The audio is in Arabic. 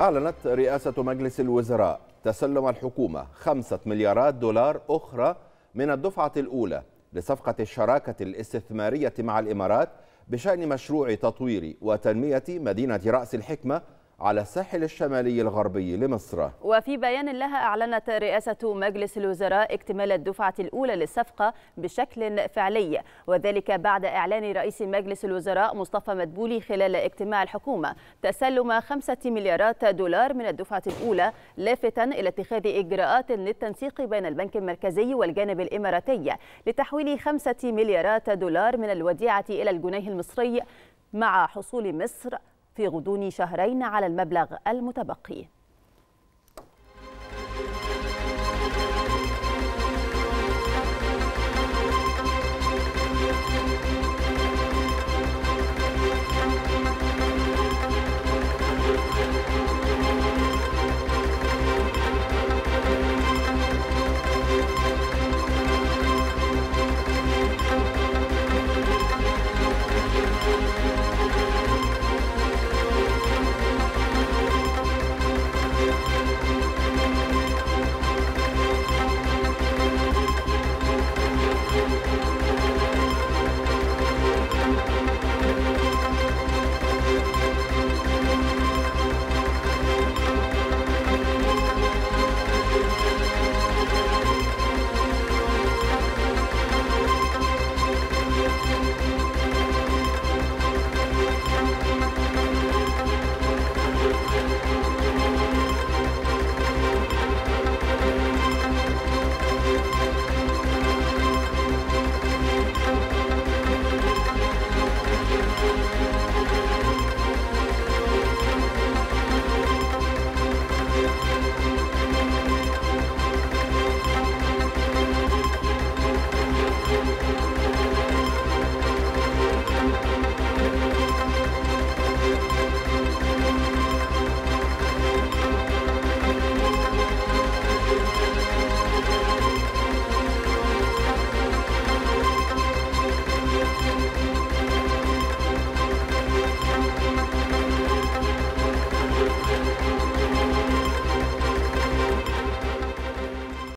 أعلنت رئاسة مجلس الوزراء تسلم الحكومة خمسة مليارات دولار أخرى من الدفعة الأولى لصفقة الشراكة الاستثمارية مع الإمارات بشأن مشروع تطوير وتنمية مدينة رأس الحكمة على الساحل الشمالي الغربي لمصر. وفي بيان لها أعلنت رئاسة مجلس الوزراء اكتمال الدفعة الأولى للصفقة بشكل فعلي وذلك بعد إعلان رئيس مجلس الوزراء مصطفى مدبولي خلال اجتماع الحكومة. تسلم خمسة مليارات دولار من الدفعة الأولى لافتا إلى اتخاذ إجراءات للتنسيق بين البنك المركزي والجانب الإماراتي لتحويل خمسة مليارات دولار من الوديعة إلى الجنيه المصري مع حصول مصر في غضون شهرين على المبلغ المتبقي.